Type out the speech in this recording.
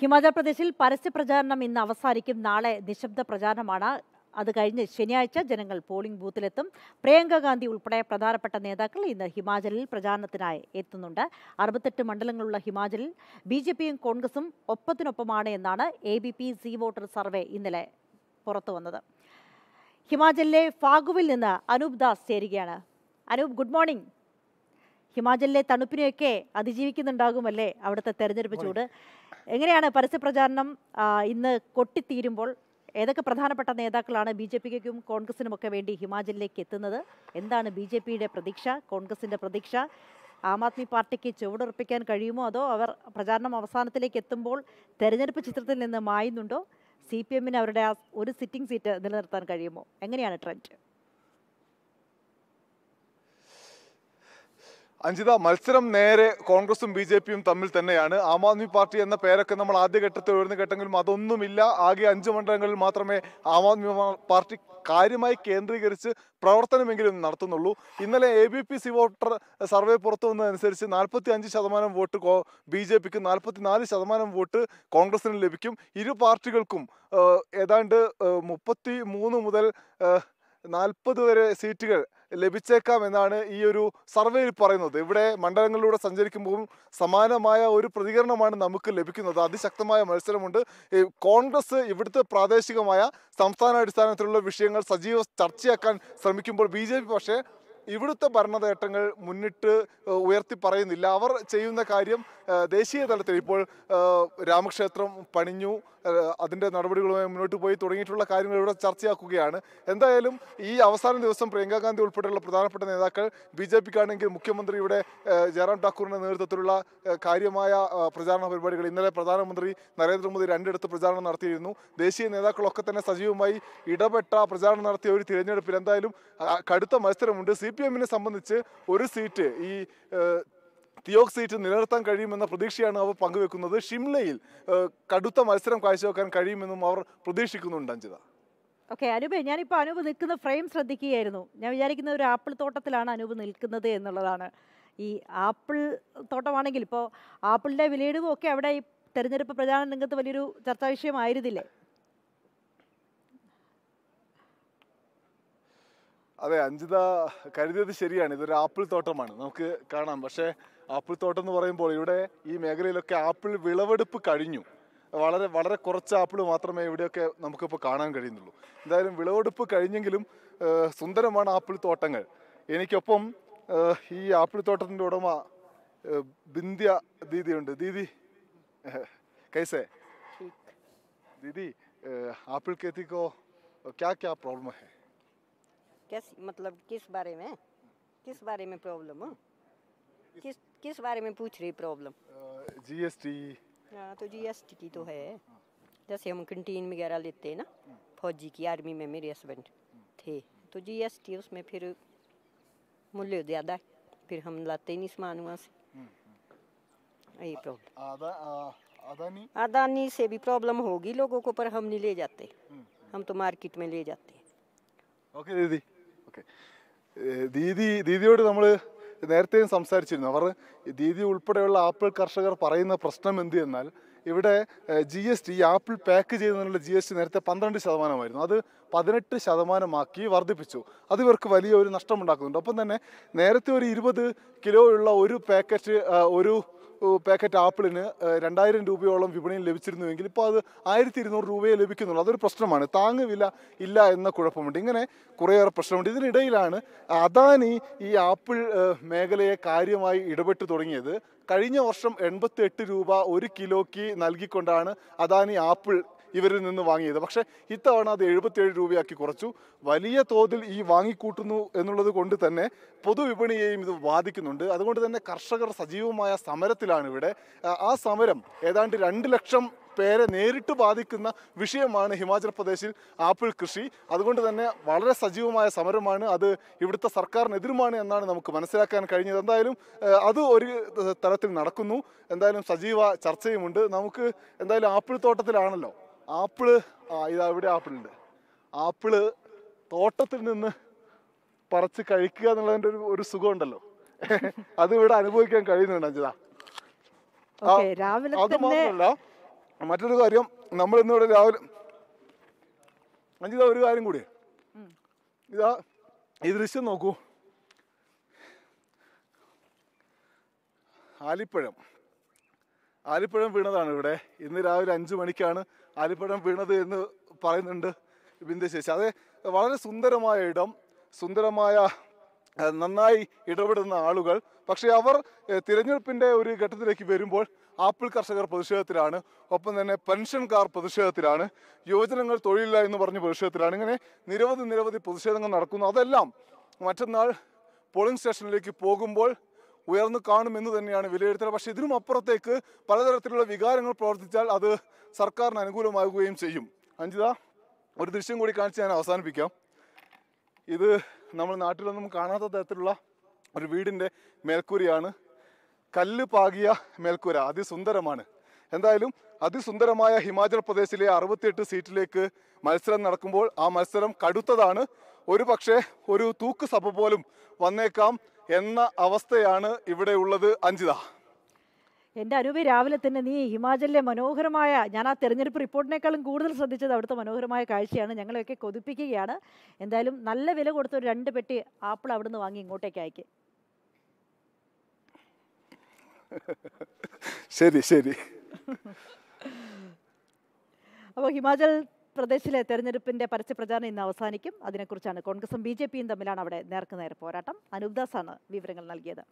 ഹിമാചൽ പ്രദേശിൽ പരസ്യ പ്രചാരണം ഇന്ന് അവസാനിക്കും. നാളെ നിശബ്ദ പ്രചാരണമാണ്. അത് കഴിഞ്ഞ് ശനിയാഴ്ച ജനങ്ങൾ പോളിംഗ് ബൂത്തിലെത്തും. പ്രിയങ്ക ഗാന്ധി ഉൾപ്പെടെ പ്രധാനപ്പെട്ട നേതാക്കൾ ഇന്ന് ഹിമാചലിൽ പ്രചാരണത്തിനായി എത്തുന്നുണ്ട്. അറുപത്തെട്ട് മണ്ഡലങ്ങളുള്ള ഹിമാചലിൽ ബി ജെ പിയും കോൺഗ്രസും ഒപ്പത്തിനൊപ്പമാണ് എന്നാണ് A B P C voter survey ഇന്നലെ പുറത്തു വന്നത്. ഹിമാചലിലെ ഫാഗുവിൽ നിന്ന് അനൂപ് ദാസ് ചേരുകയാണ്. Anoop good morning. ഹിമാചലിലെ തണുപ്പിനെയൊക്കെ അതിജീവിക്കുന്നുണ്ടാകുമല്ലേ അവിടുത്തെ തെരഞ്ഞെടുപ്പ് ചൂട്? എങ്ങനെയാണ് പരസ്യപ്രചാരണം ഇന്ന് കൊട്ടിത്തീരുമ്പോൾ ഏതൊക്കെ പ്രധാനപ്പെട്ട നേതാക്കളാണ് ബി ജെ പിക്കും കോൺഗ്രസിനുമൊക്കെ വേണ്ടി ഹിമാചലിലേക്ക് എത്തുന്നത്? എന്താണ് ബി ജെ പിയുടെ പ്രതീക്ഷ കോൺഗ്രസിന്റെ പ്രതീക്ഷ? ആം ആദ്മി പാർട്ടിക്ക് ചുവടുറപ്പിക്കാൻ കഴിയുമോ അതോ അവർ പ്രചാരണം അവസാനത്തിലേക്ക് എത്തുമ്പോൾ തെരഞ്ഞെടുപ്പ് ചിത്രത്തിൽ നിന്ന് മായുന്നുണ്ടോ? സി പി എമ്മിന് അവരുടെ ആ ഒരു സിറ്റിംഗ് സീറ്റ് നിലനിർത്താൻ കഴിയുമോ? എങ്ങനെയാണ് ട്രെൻഡ്? അഞ്ജിത മത്സരം നേരെ കോൺഗ്രസും ബി ജെ പിയും തമ്മിൽ തന്നെയാണ്. ആം ആദ്മി പാർട്ടി എന്ന പേരൊക്കെ നമ്മൾ ആദ്യഘട്ടത്തിൽ ഉയർന്നു കേട്ടെങ്കിലും അതൊന്നുമില്ല. ആകെ അഞ്ച് മണ്ഡലങ്ങളിൽ മാത്രമേ ആം ആദ്മി പാർട്ടി കാര്യമായി കേന്ദ്രീകരിച്ച് പ്രവർത്തനമെങ്കിലും നടത്തുന്നുള്ളൂ. ഇന്നലെ A B P C voter survey പുറത്തു വന്നതനുസരിച്ച് നാൽപ്പത്തി അഞ്ച് ശതമാനം വോട്ട് ബി ജെ പിക്ക് നാൽപ്പത്തി നാല് ശതമാനം വോട്ട് കോൺഗ്രസിന് ലഭിക്കും. ഇരു പാർട്ടികൾക്കും ഏതാണ്ട് മുപ്പത്തി മൂന്ന് മുതൽ നാൽപ്പത് വരെ സീറ്റുകൾ ലഭിച്ചേക്കാം എന്നാണ് ഈ ഒരു സർവേയിൽ പറയുന്നത്. ഇവിടെ മണ്ഡലങ്ങളിലൂടെ സഞ്ചരിക്കുമ്പോൾ സമാനമായ ഒരു പ്രതികരണമാണ് നമുക്ക് ലഭിക്കുന്നത്. അതിശക്തമായ മത്സരമുണ്ട്. കോൺഗ്രസ് ഇവിടുത്തെ പ്രാദേശികമായ സംസ്ഥാനാടിസ്ഥാനത്തിലുള്ള വിഷയങ്ങൾ സജീവ ചർച്ചയാക്കാൻ ശ്രമിക്കുമ്പോൾ ബി പക്ഷേ ഇവിടുത്തെ ഭരണ നേട്ടങ്ങൾ മുന്നിട്ട് ഉയർത്തി പറയുന്നില്ല. അവർ ചെയ്യുന്ന കാര്യം ദേശീയ തലത്തിൽ ഇപ്പോൾ രാമക്ഷേത്രം പണിഞ്ഞു. ഏഹ്, അതിന്റെ നടപടികളുമായി മുന്നോട്ട് പോയി തുടങ്ങിയിട്ടുള്ള കാര്യങ്ങൾ ഇവിടെ ചർച്ചയാക്കുകയാണ്. എന്തായാലും ഈ അവസാന ദിവസം പ്രിയങ്ക ഗാന്ധി ഉൾപ്പെടെയുള്ള പ്രധാനപ്പെട്ട നേതാക്കൾ ബി ജെ പിക്കാണെങ്കിൽ മുഖ്യമന്ത്രി ഇവിടെ ജയറാം ഠാക്കൂറിന്റെ നേതൃത്വത്തിലുള്ള കാര്യമായ പ്രചാരണ പരിപാടികൾ. ഇന്നലെ പ്രധാനമന്ത്രി നരേന്ദ്രമോദി രണ്ടിടത്ത് പ്രചാരണം നടത്തിയിരുന്നു. ദേശീയ നേതാക്കളൊക്കെ തന്നെ സജീവമായി ഇടപെട്ട പ്രചാരണം നടത്തിയ ഒരു തിരഞ്ഞെടുപ്പിൽ എന്തായാലും കടുത്ത മത്സരമുണ്ട്. സി പി എമ്മിനെ സംബന്ധിച്ച് ഒരു സീറ്റ് ഈ ഏഹ്, തിയോക് സീറ്റ് നിലനിർത്താൻ കഴിയുമെന്ന പ്രതീക്ഷയാണ് അവർ പങ്കുവെക്കുന്നത്. ഷിംലയിൽ കടുത്ത മത്സരം കാഴ്ചവെക്കാൻ കഴിയുമെന്നും അവർ പ്രതീക്ഷിക്കുന്നുണ്ട് അഞ്ജിത. ഓക്കെ അനൂപ് ഞാനിപ്പോൾ അനൂപ് നിൽക്കുന്ന ഫ്രെയിം ശ്രദ്ധിക്കുകയായിരുന്നു. ഞാൻ വിചാരിക്കുന്ന ഒരു ആപ്പിൾ തോട്ടത്തിലാണ് അനൂപ് നിൽക്കുന്നത് എന്നുള്ളതാണ്. ഈ ആപ്പിൾ തോട്ടമാണെങ്കിൽ ഇപ്പോൾ ആപ്പിളിന്റെ വിലയിടിവും ഒക്കെ അവിടെ ഈ തെരഞ്ഞെടുപ്പ് പ്രചാരണ രംഗത്ത് വലിയൊരു ചർച്ചാ വിഷയമായിരുന്നില്ലേ? അതെ അഞ്ജിത കരുതിയത് ശരിയാണ്. ഇതൊരു ആപ്പിൾ തോട്ടമാണ്. നമുക്ക് കാണാം. പക്ഷേ ആപ്പിൾ തോട്ടം എന്ന് പറയുമ്പോൾ ഇവിടെ ഈ മേഖലയിലൊക്കെ ആപ്പിൾ വിളവെടുപ്പ് കഴിഞ്ഞു വളരെ വളരെ കുറച്ച് ആപ്പിൾ മാത്രമേ ഇവിടെയൊക്കെ നമുക്കിപ്പോൾ കാണാൻ കഴിയുന്നുള്ളൂ എന്തായാലും വിളവെടുപ്പ് കഴിഞ്ഞെങ്കിലും ഏഹ്, സുന്ദരമാണ് ആപ്പിൾ തോട്ടങ്ങൾ എനിക്കൊപ്പം ഏഹ്, ഈ ആപ്പിൾ തോട്ടത്തിൻ്റെ ഉടമ ഏഹ്, ബിന്ധ്യ ദീദിയുണ്ട് ദീദി കൈസേ दीदी आपिल खेती को क्या क्या प्रॉब्लम है कैस मतलब किस बारे में किस बारे में प्रॉब्लम हो किस किस बारे में पूछ रही प्रॉब्लम जीएसटी हाँ तो जीएसटी की तो है जैसे हम कंटीन वगैरह लेते हैं ना फौजी की आर्मी में मेरे हस्बैंड थे तो जीएसटी उसमें फिर मूल्य ज़्यादा है फिर हम लाते ही नहीं सामान वहाँ से यही प्रॉब्लम अदानी अदानी से भी प्रॉब्लम होगी लोगों को पर हम नहीं ले जाते हम तो मार्केट में ले जाते हैं ഓക്കെ ദീദി ഓക്കെ ദീദി ദീദിയോട് നമ്മൾ നേരത്തെയും സംസാരിച്ചിരുന്നു. അവർ ദീദി ഉൾപ്പെടെയുള്ള ആപ്പിൾ കർഷകർ പറയുന്ന പ്രശ്നം എന്ത് എന്നാൽ ഇവിടെ G S T apple pack ചെയ്യുന്നതിനുള്ള ജി എസ് ടി നേരത്തെ പന്ത്രണ്ട് ശതമാനമായിരുന്നു. അത് പതിനെട്ട് ശതമാനമാക്കി വർദ്ധിപ്പിച്ചു. അത് ഇവർക്ക് വലിയ ഒരു നഷ്ടമുണ്ടാക്കുന്നുണ്ട്. ഒപ്പം തന്നെ നേരത്തെ ഒരു ഇരുപത് കിലോയുള്ള ഒരു പാക്കറ്റ് ഒരു പാക്കറ്റ് ആപ്പിളിന് രണ്ടായിരം രൂപയോളം വിപണിയിൽ ലഭിച്ചിരുന്നുവെങ്കിൽ ഇപ്പോൾ അത് ആയിരത്തി ഇരുന്നൂറ് രൂപയെ ലഭിക്കുന്നുള്ളൂ. അതൊരു പ്രശ്നമാണ്. താങ്ങുവില ഇല്ല എന്ന കുഴപ്പമുണ്ട്. ഇങ്ങനെ കുറേയേറെ പ്രശ്നമുണ്ട്. ഇതിനിടയിലാണ് അദാനി ഈ ആപ്പിൾ മേഖലയെ കാര്യമായി ഇടപെട്ട് തുടങ്ങിയത്. കഴിഞ്ഞ വർഷം എൺപത്തി രൂപ ഒരു കിലോയ്ക്ക് നൽകിക്കൊണ്ടാണ് അദാനി ആപ്പിൾ ഇവരിൽ നിന്ന് വാങ്ങിയത്. പക്ഷേ ഇത്തവണ അത് എഴുപത്തിയേഴ് രൂപയാക്കി കുറച്ചു. വലിയ തോതിൽ ഈ വാങ്ങിക്കൂട്ടുന്നു എന്നുള്ളത് കൊണ്ട് തന്നെ പൊതുവിപണിയെയും ഇത് ബാധിക്കുന്നുണ്ട്. അതുകൊണ്ട് തന്നെ കർഷകർ സജീവമായ സമരത്തിലാണ് ഇവിടെ. ആ- സമരം ഏതാണ്ട് രണ്ട് ലക്ഷം പേരെ നേരിട്ട് ബാധിക്കുന്ന വിഷയമാണ് ഹിമാചൽ പ്രദേശിൽ ആപ്പിൾ കൃഷി. അതുകൊണ്ട് തന്നെ വളരെ സജീവമായ സമരമാണ് അത് ഇവിടുത്തെ സർക്കാരിനെതിരുമാണ് എന്നാണ് നമുക്ക് മനസ്സിലാക്കാൻ കഴിഞ്ഞത്. എന്തായാലും അത് ഒരു തരത്തിൽ നടക്കുന്നു. എന്തായാലും സജീവ ചർച്ചയുമുണ്ട്. നമുക്ക് എന്തായാലും ആപ്പിൾ തോട്ടത്തിലാണല്ലോ. ആപ്പിൾ ആ ഇതാ ഇവിടെ ആപ്പിളുണ്ട്. ആപ്പിൾ തോട്ടത്തിൽ നിന്ന് പറിച്ച് കഴിക്കുക എന്നുള്ളതിന്റെ ഒരു ഒരു സുഖമുണ്ടല്ലോ. അത് ഇവിടെ അനുഭവിക്കാൻ കഴിയുന്നുണ്ട് അഞ്ചിത അത് മാത്രമല്ല മറ്റൊരു കാര്യം നമ്മൾ ഇന്നിവിടെ രാവിലെ അഞ്ചിത ഒരു കാര്യം കൂടി. ഇതാ ഈ ദൃശ്യം നോക്കൂ. ആലിപ്പഴം. ആലിപ്പഴം വീണതാണ് ഇവിടെ. ഇന്ന് രാവിലെ അഞ്ചു മണിക്കാണ് ആലിപ്പഴം വീണത് എന്ന് പറയുന്നുണ്ട് ബിന്ദു ശേഷം അത് വളരെ സുന്ദരമായ ഇടം സുന്ദരമായ നന്നായി ഇടപെടുന്ന ആളുകൾ. പക്ഷേ അവർ തിരഞ്ഞെടുപ്പിന്റെ ഒരു ഘട്ടത്തിലേക്ക് വരുമ്പോൾ ആപ്പിൾ കർഷകർ പ്രതിഷേധത്തിലാണ്. ഒപ്പം തന്നെ പെൻഷൻകാർ പ്രതിഷേധത്തിലാണ്. യുവജനങ്ങൾ തൊഴിലില്ല എന്ന് പറഞ്ഞ് പ്രതിഷേധത്തിലാണ്. ഇങ്ങനെ നിരവധി നിരവധി പ്രതിഷേധങ്ങൾ നടക്കുന്നു. അതെല്ലാം മറ്റന്നാൾ പോളിംഗ് സ്റ്റേഷനിലേക്ക് പോകുമ്പോൾ ഉയർന്നു കാണുമെന്ന് തന്നെയാണ് വിലയിരുത്തൽ. പക്ഷേ ഇതിനും അപ്പുറത്തേക്ക് പലതരത്തിലുള്ള വികാരങ്ങൾ പ്രവർത്തിച്ചാൽ അത് സർക്കാരിന് അനുകൂലമാകുകയും ചെയ്യും. അഞ്ചിത ഒരു ദൃശ്യം കൂടി കാണിച്ച് ഞാൻ അവസാനിപ്പിക്കാം. ഇത് നമ്മൾ നാട്ടിലൊന്നും കാണാത്ത തരത്തിലുള്ള ഒരു വീടിന്റെ മേൽക്കൂരയാണ്. കല്ല് പാകിയ മേൽക്കൂര. അതിസുന്ദരമാണ്. എന്തായാലും അതിസുന്ദരമായ ഹിമാചൽ പ്രദേശിലെ അറുപത്തിയെട്ട് സീറ്റിലേക്ക് മത്സരം നടക്കുമ്പോൾ ആ മത്സരം കടുത്തതാണ്. ഒരു പക്ഷേ ഒരു തൂക്ക് സഭ പോലും വന്നേക്കാം. എന്ന അവസ്ഥയാണ് ഇവിടെ ഉള്ളത് അഞ്ചിത എന്റെ അനൂപി രാവിലെ തന്നെ നീ ഹിമാചലിലെ മനോഹരമായ ഞാൻ ആ തെരഞ്ഞെടുപ്പ് റിപ്പോർട്ടിനേക്കാളും കൂടുതൽ ശ്രദ്ധിച്ചത് അവിടുത്തെ മനോഹരമായ കാഴ്ചയാണ്. ഞങ്ങളെയൊക്കെ കൊതിപ്പിക്കുകയാണ്. എന്തായാലും നല്ല വില കൊടുത്ത ഒരു രണ്ട് പെട്ടി ആപ്പിൾ അവിടുന്ന് വാങ്ങി ഇങ്ങോട്ടേക്ക് അയക്ക്. ശരി ശരി. അപ്പോൾ ഹിമാചൽ പ്രദേശിലെ തെരഞ്ഞെടുപ്പിന്റെ പരസ്യപ്രചാരണം ഇന്ന് അവസാനിക്കും. അതിനെക്കുറിച്ചാണ് കോൺഗ്രസും ബി തമ്മിലാണ് അവിടെ നേർക്കുനേർ പോരാട്ടം. അനൂപ് ദാസാണ് വിവരങ്ങൾ നൽകിയത്.